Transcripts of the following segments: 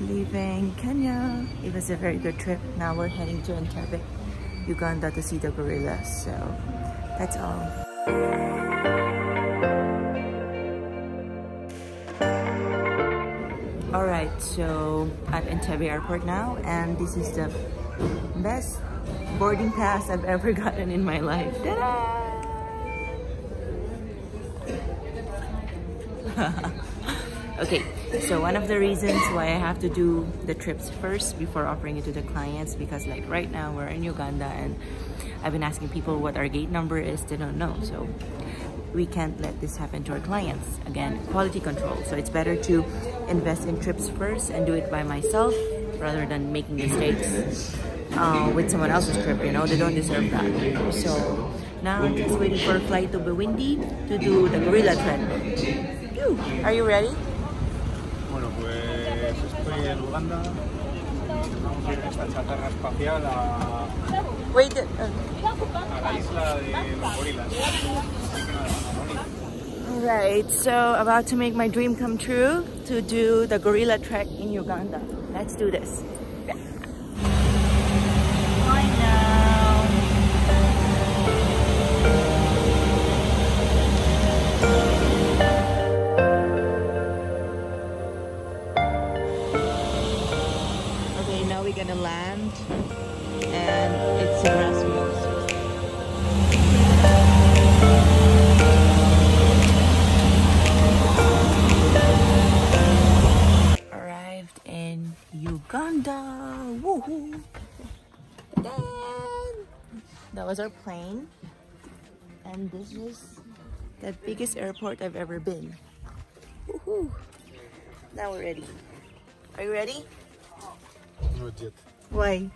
leaving Kenya. It was a very good trip. Now we're heading to Entebbe, Uganda to see the gorillas. So that's all. Alright, so at Entebbe airport now and this is the best boarding pass I've ever gotten in my life. okay, so one of the reasons why I have to do the trips first before offering it to the clients because like right now we're in Uganda and I've been asking people what our gate number is, they don't know. So we can't let this happen to our clients. Again, quality control. So it's better to invest in trips first and do it by myself rather than making mistakes uh, with someone else's trip, you know, they don't deserve that. So now I'm just waiting for a flight to Bwindi to do the gorilla trek. Are you ready? Bueno, pues estoy en Uganda vamos a ir en esta chatarra espacial a, Wait. Uh, a la isla de los gorilas. Así que nada, bonito. Alright, so about to make my dream come true to do the gorilla trek in Uganda. Let's do this. Uganda. Woohoo! Ta-da! That was our plane. And this is the biggest airport I've ever been. Woohoo! Now we're ready. Are you ready? Not yet. Why?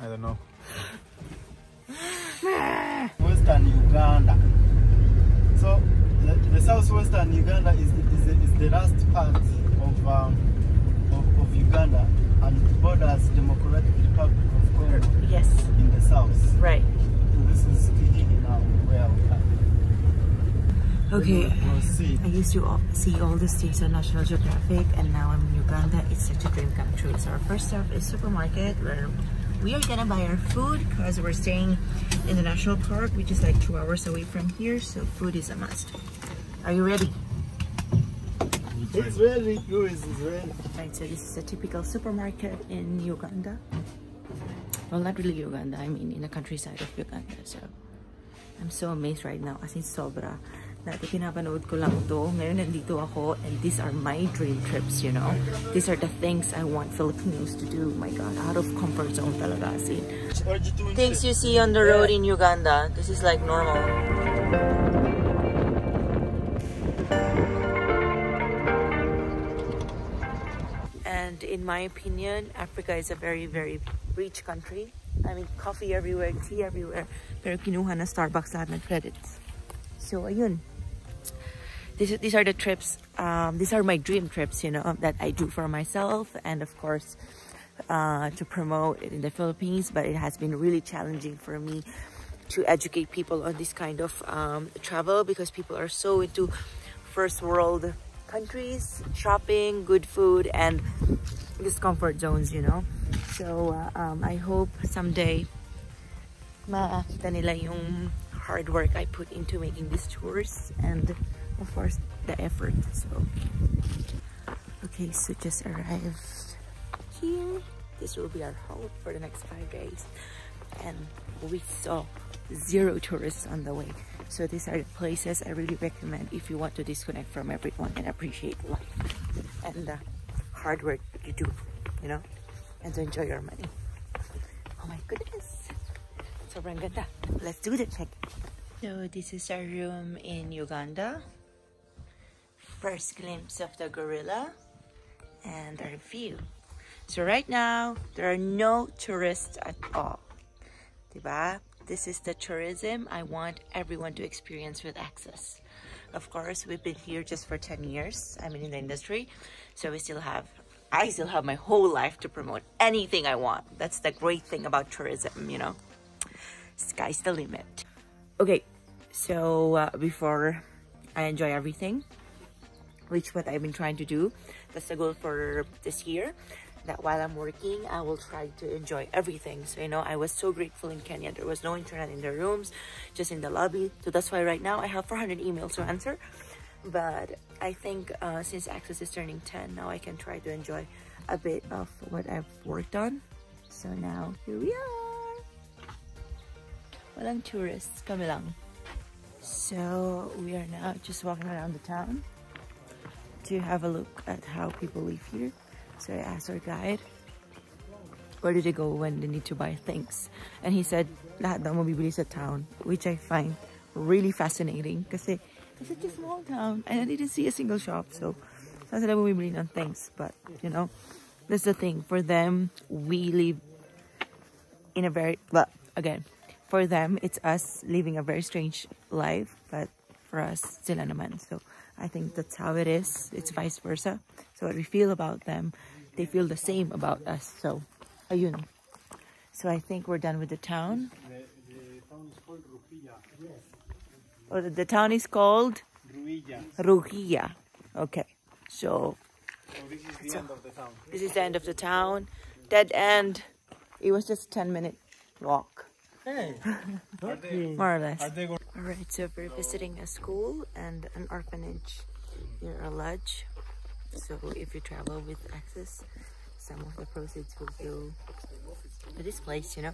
I don't know. Western Uganda. So the, the southwestern Uganda is the, is the, is the last part of, um, of of Uganda and borders Democratic Republic of Congo Yes, in the south. right. So this is Kihihi now where we are. Okay. Then we'll Proceed. I used to all- see all the things on National Geographic and now I'm in Uganda. It's such a dream come true. So our first stop is supermarket where we are gonna buy our food because we're staying in the national park which is like two hours away from here so food is a must. Are you ready? It's ready. Louis is ready. Right, so this is a typical supermarket in Uganda. Well, not really Uganda, I mean in the countryside of Uganda. So, I'm so amazed right now as in sobra. Dati pinapanood ko lang to, ngayon nandito ako, and these are my dream trips, you know? These are the things I want Filipinos to do. My God, out of comfort zone talaga. As in, things you see on the road in Uganda, this is like normal. In my opinion, Africa is a very, very rich country. I mean, coffee everywhere, tea everywhere. Pero kinuha na Starbucks lahat ng credits. So, ayun. These, these are the trips, um, these are my dream trips, you know, that I do for myself. And of course, uh, to promote in the Philippines. But it has been really challenging for me to educate people on this kind of um, travel because people are so into first world countries, shopping, good food, and just comfort zones, you know. So uh, um, I hope someday makakita nila yung hard work I put into making these tours and of course the effort. So okay, so just arrived here. This will be our home for the next five days, and we saw zero tourists on the way. So these are the places I really recommend if you want to disconnect from everyone and appreciate life and the hard work you do, you know, and to enjoy your money. Oh my goodness. Sobrang ganda. Let's do the check. So this is our room in Uganda. First glimpse of the gorilla and our view. So right now, there are no tourists at all. Diba? This is the tourism I want everyone to experience with access. Of course, we've been here just for 10 years. I mean, in the industry. So we still have, I still have my whole life to promote anything I want. That's the great thing about tourism, you know? Sky's the limit. Okay, so uh, before I enjoy everything, which what I've been trying to do, that's the goal for this year, that while I'm working, I will try to enjoy everything. So, you know, I was so grateful in Kenya. There was no internet in the rooms, just in the lobby. So that's why right now I have 400 emails to answer. But I think uh, since Access is turning 10, now I can try to enjoy a bit of what I've worked on. So now, here we are. Walang tourists, kami lang. So we are now just walking around the town to have a look at how people live here. So I asked our guide, where do they go when they need to buy things? And he said, lahat daw mabibili sa town, which I find really fascinating kasi it's such a small town and I didn't see a single shop. So, saan sila bumibili ng things? But, you know, that's the thing. For them, we live in a very, well, again, for them, it's us living a very strange life. But for us, sila naman. So, I think that's how it is. It's vice versa. So what we feel about them, they feel the same about us. So, ayun. So I think we're done with the town. Oh, the, the town is called Ruilla. Ruhija. Okay. So So this is the end of the town. this is the end of the town. Dead end. It was just 10 minute walk, Hey, more or less. Are they going? All right, so we're visiting a school and an orphanage near a lodge. So if you travel with Access, some of the proceeds will go to this place, you know.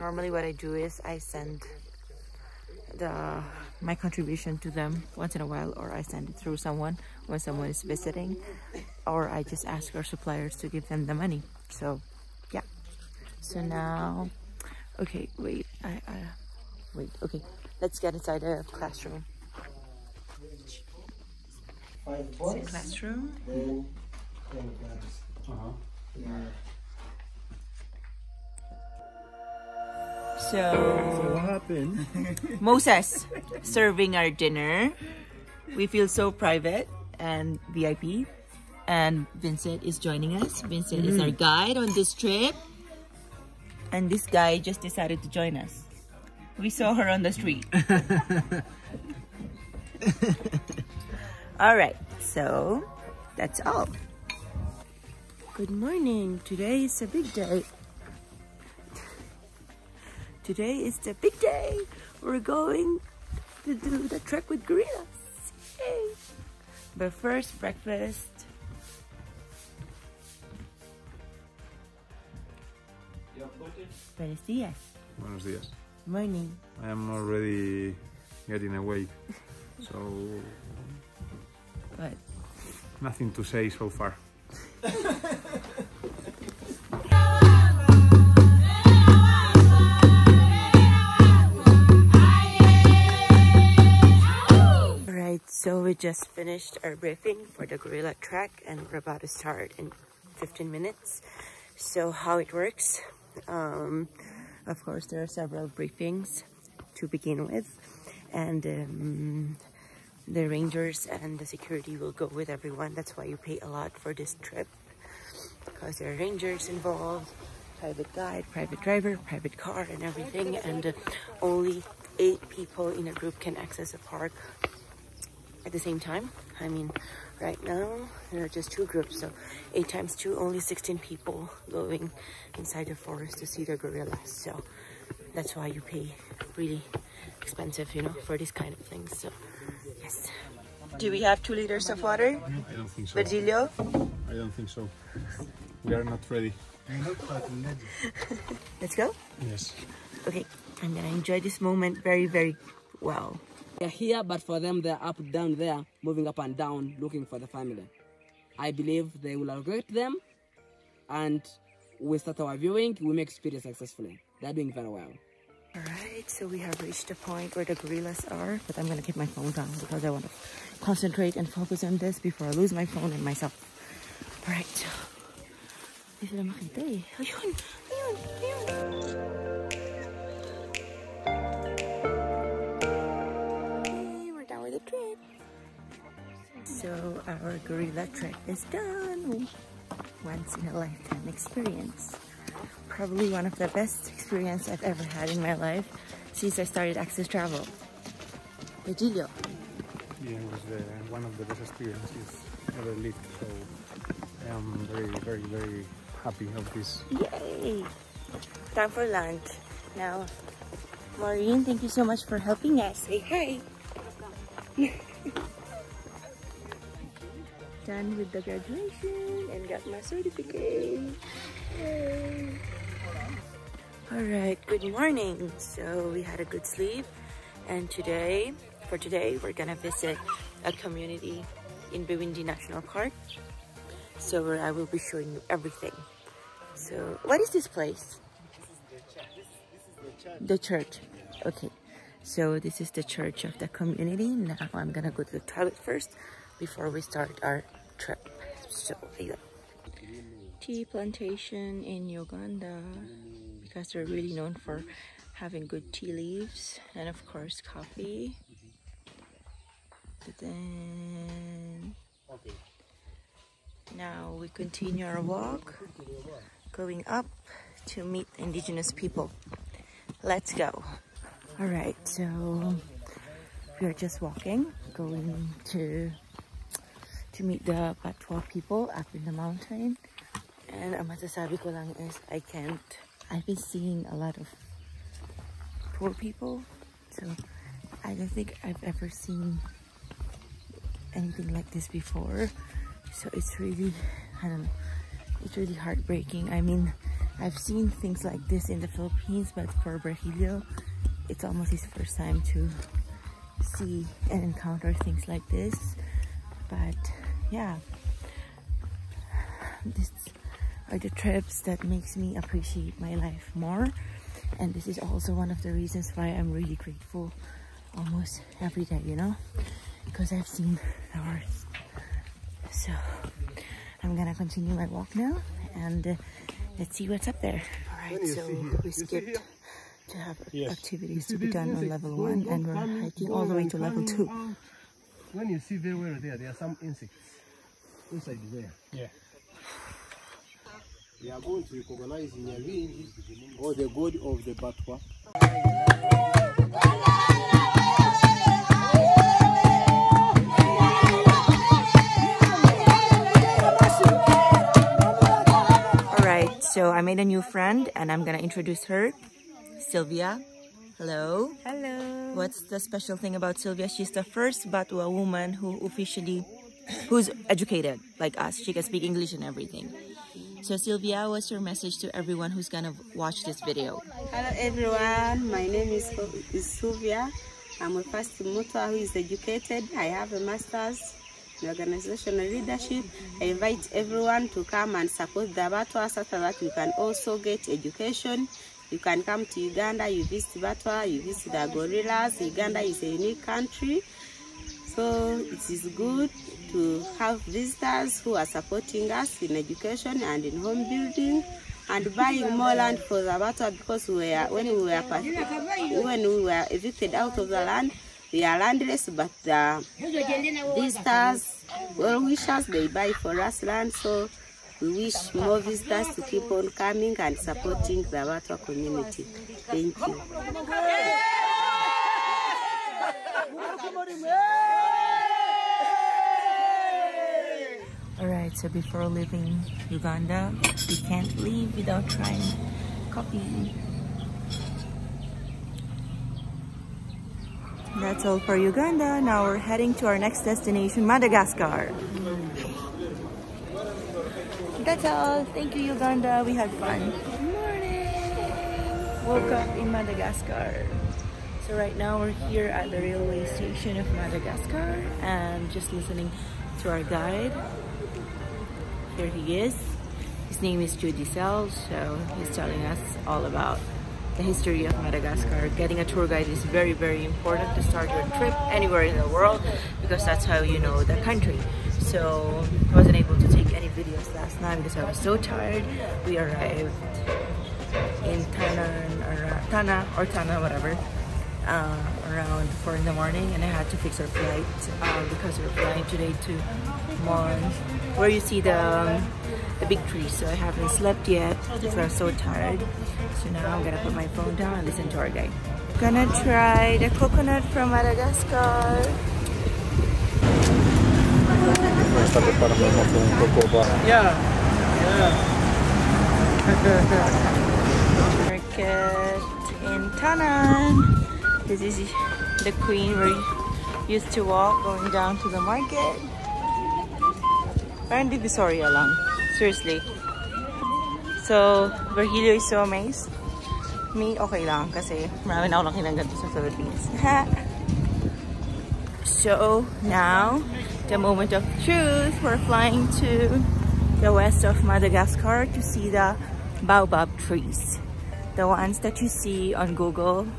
Normally what I do is I send the my contribution to them once in a while or I send it through someone when someone is visiting or I just ask our suppliers to give them the money. So yeah. So now okay, wait, I, I wait, okay. Let's get inside the classroom. Five It's a classroom. then ten girls. Uh-huh. Yeah. So What happened? Moses serving our dinner. We feel so private and VIP. And Vincent is joining us. Vincent is our guide on this trip. And this guy just decided to join us. We saw her on the street. all right, so that's all. Good morning. Today is a big day. Today is the big day. We're going to do the trek with gorillas. Yay! But first, breakfast. Buenos días. Buenos días. Morning. I am already getting awake, so What? nothing to say so far. So we just finished our briefing for the gorilla trek and we're about to start in 15 minutes. So how it works, um, of course there are several briefings to begin with and um, the rangers and the security will go with everyone. That's why you pay a lot for this trip because there are rangers involved, private guide, private driver, private car and everything and uh, only eight people in a group can access a park at the same time. I mean, right now there are just two groups, so eight times two, only 16 people going inside the forest to see the gorillas. So that's why you pay really expensive, you know, for this kind of things. So yes. Do we have two liters of water, I don't think so. Virgilio? I don't think so. We are not ready. Let's go. Yes. Okay, I'm gonna enjoy this moment very, very well. They're here, but for them, they're up, down there, moving up and down, looking for the family. I believe they will locate them, and we start our viewing. We make spirit successfully. They're doing very well. Alright, so we have reached the point where the gorillas are, but I'm gonna keep my phone down because I want to concentrate and focus on this before I lose my phone and myself. Alright. Hindi sila makita. Ayun! Ayun! Ayun! So our gorilla trek is done. Once in a lifetime experience. Probably one of the best experience I've ever had in my life since I started Access Travel. Virgilio. Yeah, it was the, one of the best experiences ever lived. So I am very, very, very happy of this. Yay! Time for lunch. Now, Maureen, thank you so much for helping us. Say hi. Done with the graduation and got my certificate. Yay! Alright, good morning. So we had a good sleep and today, for today, we're gonna visit a community in Bwindi National Park. So I will be showing you everything. So what is this place? The church. Okay. So this is the church of the community. Now I'm gonna go to the toilet first before we start our trip. So ayun. Tea plantation in Uganda because they're really known for having good tea leaves and of course coffee. But then now we continue our walk going up to meet indigenous people. Let's go. All right, so we are just walking, going to to meet the Batwa people up in the mountain. And ang masasabi ko lang is I can't, I've been seeing a lot of poor people. So I don't think I've ever seen anything like this before. So it's really, I don't know, it's really heartbreaking. I mean, I've seen things like this in the Philippines, but for Virgilio, it's almost his first time to see and encounter things like this. But yeah, these are the trips that makes me appreciate my life more. And this is also one of the reasons why I'm really grateful almost every day, you know, because I've seen the worst. So I'm gonna continue my walk now and uh, let's see what's up there. All right, so we skipped to have Yes. activities to be done on level one and we're hiking all the way to level two. When you see very well there, there are some insects inside there. Yeah. We are going to recognize Nyabingi or the god of the Batwa. All right, so I made a new friend and I'm gonna introduce her, Sylvia. Hello. Hello. What's the special thing about Sylvia? She's the first Batwa woman who officially, who's educated like us. She can speak English and everything. So Sylvia, what's your message to everyone who's gonna watch this video? Hello everyone. My name is, is Sylvia. I'm a first Mutwa who is educated. I have a master's in organizational leadership. I invite everyone to come and support the Batwa so that you can also get education. You can come to Uganda, you visit Batwa, you visit the gorillas. Uganda is a unique country. So it is good to have visitors who are supporting us in education and in home building and buying more land for the Batwa because we were, when we were when we were evicted out of the land, we are landless, but the visitors, well wishers, they buy for us land. So we wish more visitors to keep on coming and supporting the Batwa community. Thank you. All right, so before leaving Uganda, we can't leave without trying coffee. That's all for Uganda. Now we're heading to our next destination, Madagascar. That's all. Thank you, Uganda. We had fun. Good morning. Woke up in Madagascar. So right now we're here at the railway station of Madagascar and just listening to our guide. Here he is. His name is Judy Sells, so he's telling us all about the history of Madagascar. Getting a tour guide is very, very important to start your trip anywhere in the world because that's how you know the country. So I wasn't able to take any videos last night because I was so tired. We arrived in Tana, or, uh, Tana or Tana, whatever, uh, around 4 in the morning and I had to fix our flight uh, because we're flying today to Mons where you see the, um, the big tree so I haven't slept yet because I'm so tired so now I'm gonna put my phone down and listen to our guide gonna try the coconut from Madagascar Sta preparando un po' un coco Yeah, yeah. Market in Tanan. This is the queen we used to walk going down to the market. Parang Divisoria lang. Seriously. So, Virgilio is so amazed. Me, okay lang kasi marami na ako nakita ganito sa Philippines. so, now, the moment of truth. We're flying to the west of Madagascar to see the baobab trees. The ones that you see on Google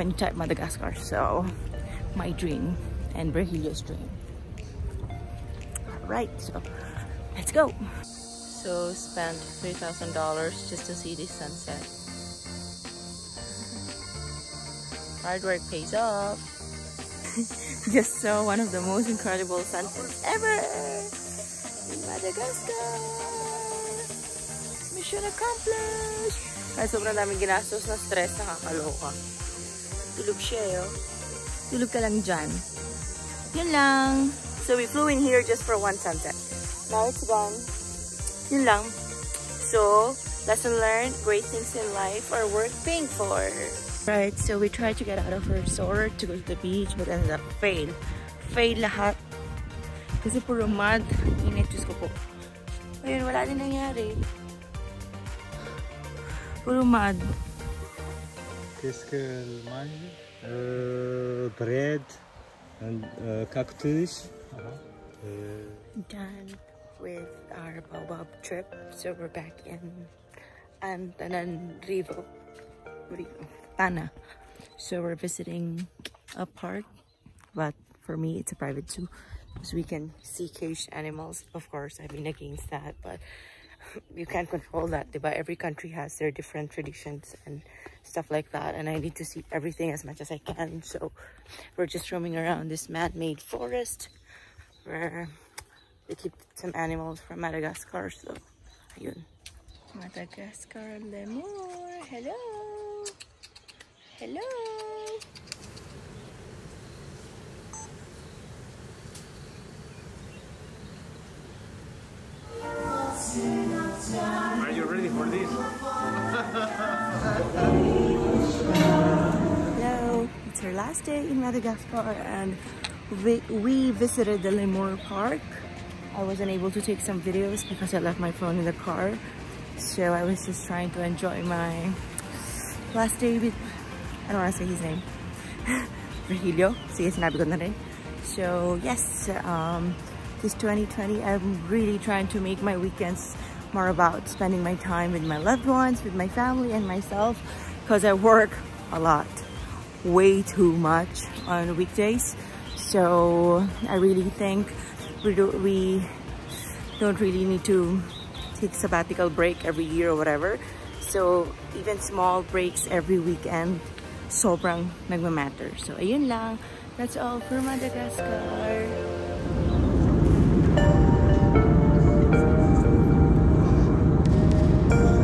when you type Madagascar. So, my dream and Virgilio's dream. Alright, so let's go. So, spent $3,000 just to see this sunset. Hard work pays off. just saw one of the most incredible sunsets ever in Madagascar. Mission accomplished! Kaya sobrang daming ginastos na stress, nakakaloka. Tulog siya eh, oh. Tulog ka lang dyan. Yun lang. So we flew in here just for one sunset. Now it's gone. Yun lang. So, lesson learned, great things in life are worth paying for. Right, so we tried to get out of our resort to go to the beach but ended up fail. Fail lahat. Kasi puro mud. Init, Diyos ko po. Ayun, wala din nangyari. Puro mud. Qu'est-ce qu'elle mange euh, Bread and uh, cactus. Uh, Done with our baobab trip. So we're back in Antananarivo. Rivo. Tana. So we're visiting a park, but for me it's a private zoo. So we can see caged animals. Of course, I've been against that, but you can't control that. But every country has their different traditions and stuff like that. And I need to see everything as much as I can. So we're just roaming around this man-made forest where they keep some animals from Madagascar. So, ayun. Madagascar lemur. Hello. Hello. Last day in Madagascar and we, we visited the Lemur Park. I wasn't able to take some videos because I left my phone in the car. So I was just trying to enjoy my last day with, I don't want to say his name, Virgilio. Sige, sinabi ko na. So yes, um, this 2020, I'm really trying to make my weekends more about spending my time with my loved ones, with my family and myself because I work a lot, way too much on weekdays. So I really think we, do, we don't really need to take sabbatical break every year or whatever. So even small breaks every weekend, sobrang nagmamatter. So ayun lang. That's all for Madagascar.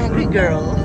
Angry girl.